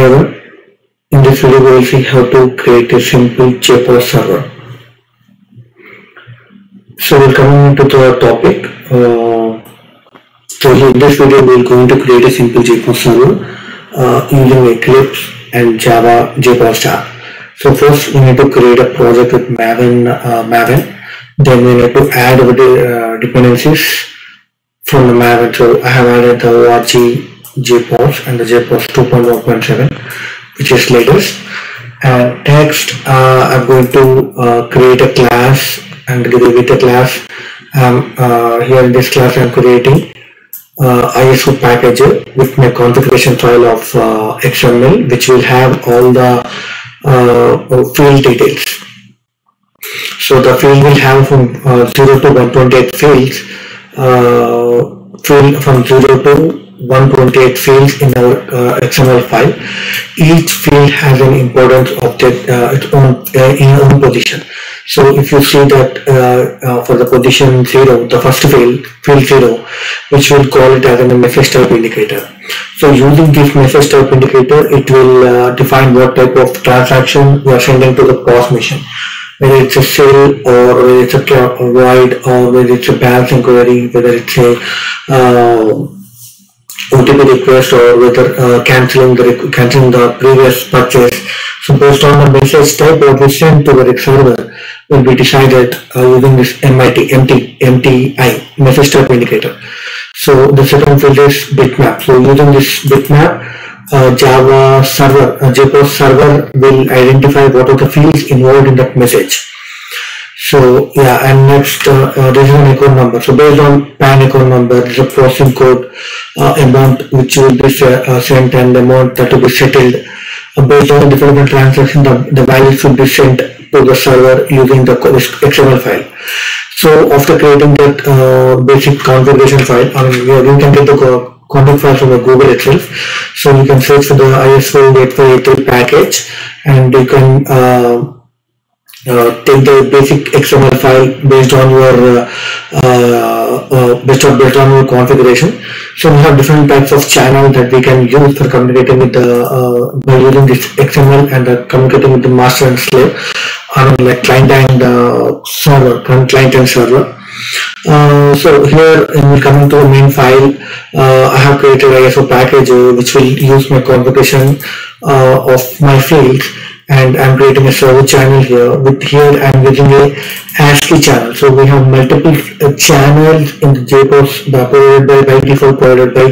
Everyone. In this video we will see how to create a simple JPOS server. So we're coming into the topic. Uh, so in this video we are going to create a simple JPOS server uh, using Eclipse and Java tab. So first we need to create a project with Maven, uh, Maven. Then we need to add the uh, dependencies from the Maven. So I have added the ORG JPOS and the JPOS 2.1.7 which is latest. And next uh, I'm going to uh, create a class and give with a class. Um, uh, here in this class I'm creating uh, ISO package with my configuration file of uh, XML which will have all the uh, field details. So the field will have from 0 to 128 fields field from 0 to 128 fields in our uh, XML file. Each field has an importance of uh, its own uh, in own position. So if you see that uh, for the position 0, the first field, field 0, which will call it as a message type indicator. So using this message type indicator, it will define what type of transaction we are sending to the POS machine whether it's a sale or whether it's a void or whether it's a balance inquiry, whether it's a uh, OTP request or whether uh, canceling the canceling the previous purchase. So based on the message type what we to the server will be decided uh, using this MIT MT MTI message type indicator. So the second field is bitmap. So using this bitmap, uh, Java server, uh, JPOS server will identify what are the fields involved in that message. So yeah, and next uh, uh, an account number. So based on PAN account number, there is a processing code uh, amount which will be uh, sent and the amount that will be settled. Uh, based on the different transaction, the, the value should be sent to the server using the XML file. So after creating that uh, basic configuration file, I mean, you can get the config file from Google itself. So you can search for the ISO 8583 package and you can uh, take the basic XML file based on your uh, uh, based on based on your configuration. So we have different types of channels that we can use for communicating with the by using this XML and communicating with the master and slave on like client and server, client and server. Uh, so here in coming to the main file, uh, I have created ISO package uh, which will use my configuration of my fields and I'm creating a server channel here with here I'm using a ASCII channel. So we have multiple uh, channels in the JPOS provided by, by default provided by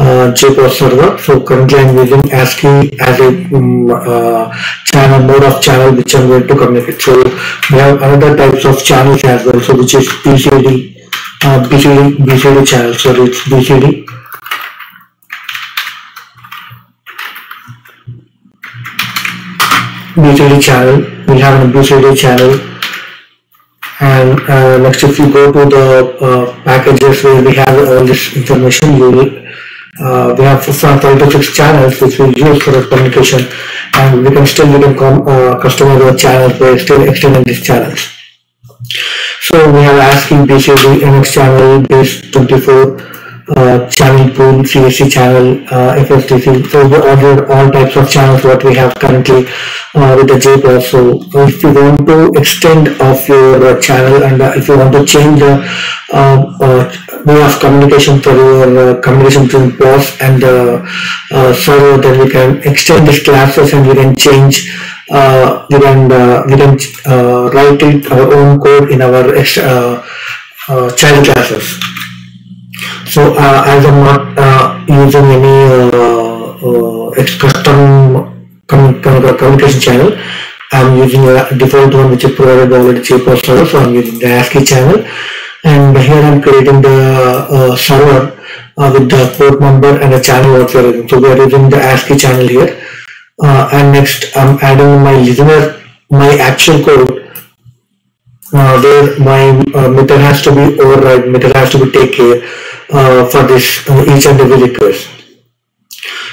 uh, JPOS server. So currently I'm using ASCII as a um, uh, channel mode of channel which I'm going to communicate. So we have other types of channels as well. So which is BCD uh, BCD BCD channel. So it's BCD BCD channel. We have an BCD channel. And uh, next, if you go to the uh, packages where we have all this information, you will uh, we have five to six channels which we use for the communication, and we can still we can com, uh, customize the channels by still extending these channels. So we have ASCII BCD MX channel base 24 uh, channel pool, CSC channel, uh, FSDC. So we ordered all types of channels what we have currently uh, with the JPOS. So if you want to extend of your channel and uh, if you want to change the uh, uh, way of communication for your communication between POS and the server, then we can extend these classes and we can change we can we can write it our own code in our child classes. So uh, as I'm not uh, using any uh, custom communication channel, I'm using a default one which is provided by already JPOS server. So I'm using the ASCII channel, and here I'm creating the server with the port number and the channel what we are using. So we are using the ASCII channel here. and next I'm adding my listener, my actual code uh, where my uh, method has to be override, method has to be take care uh, for this uh, each and every request.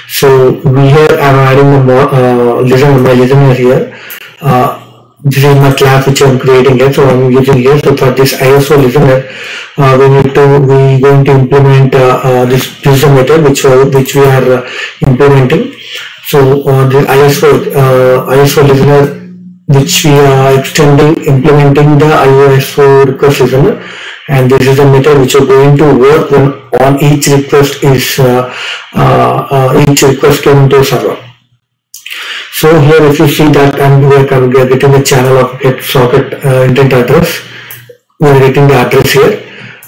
So we here I'm adding the uh, listener, my listener here. Uh, this is my class which I'm creating here, so I'm using here. So for this ISO listener, uh, we need to we going to implement uh, uh, this user method which uh, which we are uh, implementing. So uh, the ISO ISO listener which we are extending implementing the ISO request listener, and this is a method which is going to work when on each request is each request came to server. So here if you see that and we are getting the channel of get socket uh, InetAddress, we are getting the address here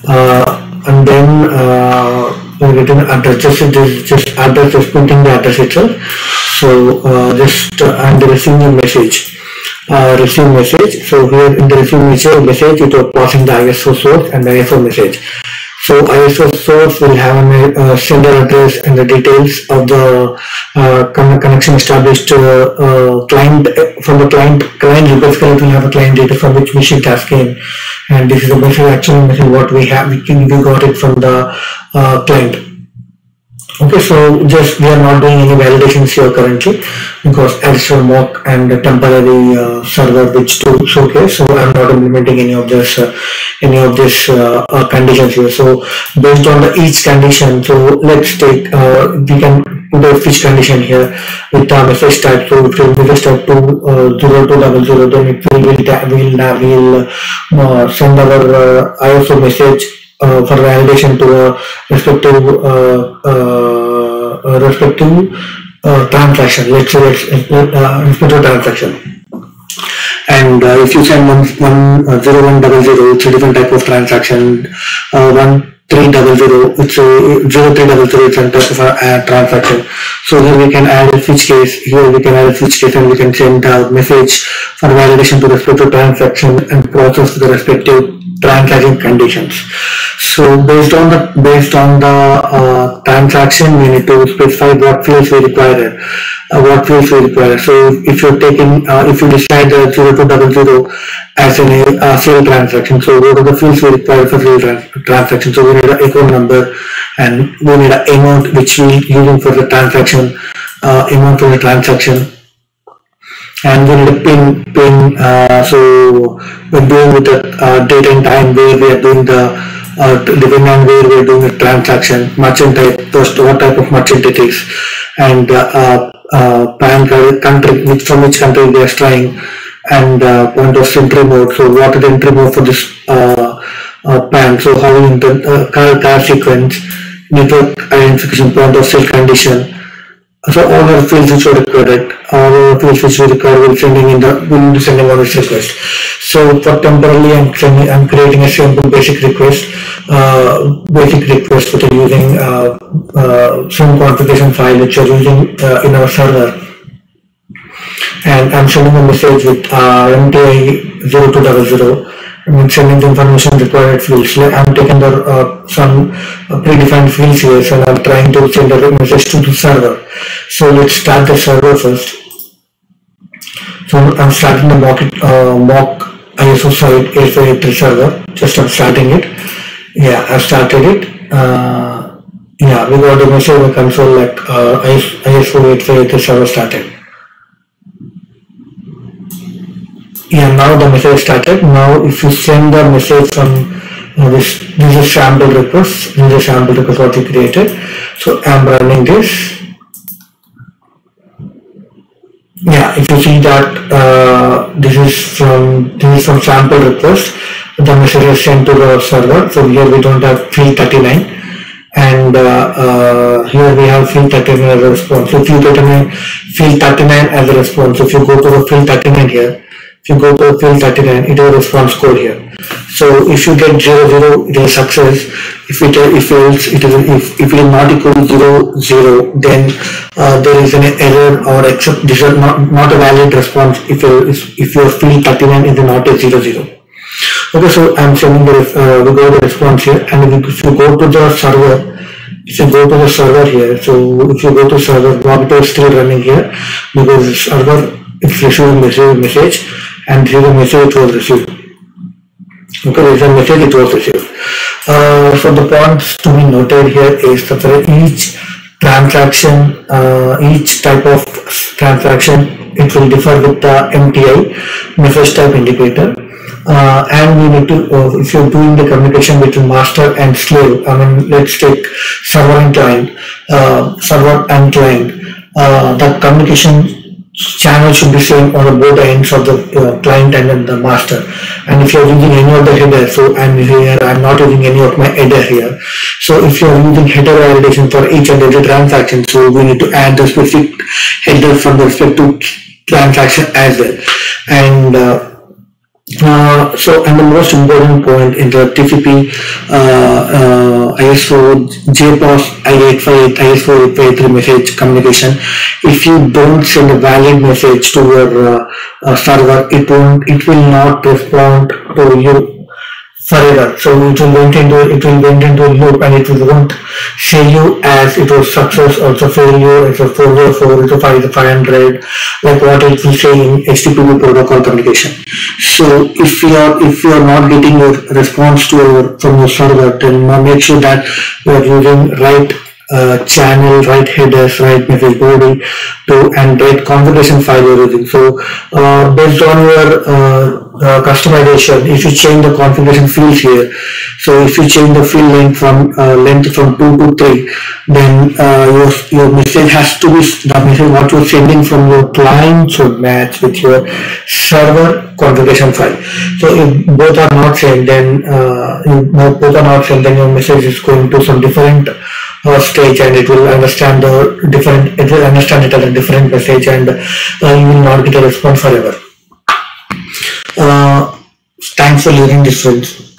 uh, and then uh, we are getting address, just, just, just address, just printing the address itself. So uh, just uh, and receiving a message. Uh, receive message. So here in the receive message, message it was passing the ISO source and the ISO message. So ISO source will have a uh, sender address and the details of the uh, connection established uh, uh client from the client client request it will have a client data from which we should task in and this is the message actually message what we have we, we got it from the uh, client Okay, so just we are not doing any validations here currently because additional mock and temporary uh, server which to showcase. So I'm not implementing any of this uh, any of this uh, uh conditions here. So based on the each condition, so let's take uh, we can put a switch condition here with the message type. So if you message type to uh, double zero, then it will will will, will send our ISO message uh, for validation to a respective uh, uh, respective transaction. Let's say uh, respective transaction. And uh, if you send one one uh, zero one double zero, it's a different type of transaction. Uh, one three double zero, it's a zero three double zero, it's a type of transaction. So here we can add a switch case. Here we can add a switch case, and we can send a message for validation to the respective transaction and process the respective transaction conditions. So based on the based on the uh, transaction, we need to specify what fields we require, uh, what fields we require. So if you're taking, uh, if you decide to double zero as an uh, field transaction, so what are the fields we require for field trans transaction? So we need an account number, and we need an amount which we using for the transaction, uh, amount for the transaction. And we need a pin pin uh, so we're doing with the uh, date and time where we are doing the uh, depending on where we're doing the transaction merchant type first what type of merchant it is. And uh, uh, uh pan country which from which country they are trying and uh, point of entry mode. So what is the entry mode for this uh, uh, pan? So how in the uh, car, car sequence network identification point of sale condition so all the fields which are required, all the fields which we require will sending in the will be sending on this request. So for temporarily I'm sending I'm creating a simple basic request, uh, basic request which are using uh, uh, some configuration file which are using uh, in our server. And I'm sending a message with uh, MTI 0200 I'm sending the information required fields. Like I'm taking the uh, some uh, predefined fields here, so I'm trying to send a message to the server. So let's start the server first. So I'm starting the mock uh, mock ISO site 8583 server. Just I'm starting it. Yeah, I've started it. Uh, yeah, we got the message in the console like uh, ISO 8583 server started. Yeah now the message started. Now if you send the message from uh, this this is sample request this is a sample request what you created. So i'm running this. Yeah if you see that uh, this is from this is from sample request the message is sent to the server. So here we don't have field 39 and uh, uh, here we have field 39 as a response. So field 39 field 39 as a response if you go to the field 39 here you go to field 39 it will response code here. So if you get 0 0 it is success. If it if else it is if, if it is not equal to 0 0 then uh, there is an error or except this is not not a valid response if you if your field 39 is not a 0 0 okay so i'm sending the uh, we go the response here. And if you go to the server if you go to the server here so if you go to server Mobito is still running here because server it's receiving message message and is a message was received. Okay, this is a message it was received. Uh, so the points to be noted here is that for each transaction, uh, each type of transaction, it will differ with the MTI, message type indicator. Uh, and we need to, uh, if you're doing the communication between master and slave, I mean, let's take server and client, uh, server and client, uh, the communication channel should be same on both ends of the uh, client and the master. And if you're using any of the header, so I'm here, I'm not using any of my header here. So if you're using header validation for each and every transaction, so we need to add the specific header from the respective transaction as well. And uh, uh, so, and the most important point in the TCP uh, uh, ISO JPOS I858 ISO 853 message communication, if you don't send a valid message to your uh, uh, server, it won't, it will not respond to you forever. So it will went into it will went into a loop and it will won't show you as it was success also failure, it's a 404, it's a 5 500, like what it will say in HTTP protocol communication. So if you are if you are not getting a response to your, from your server, then make sure that you are using right uh, channel, right headers, right message body to and right configuration file you're. So uh, based on your uh, uh, customization, if you change the configuration fields here, so if you change the field length from uh, length from two to three, then uh, your your message has to be the message what you're sending from your client should match with your server configuration file. So if both are not same, then if both are not same, then your message is going to some different uh, stage and it will understand the different it will understand it as a different message and uh, you will not get a response forever thanks for learning friends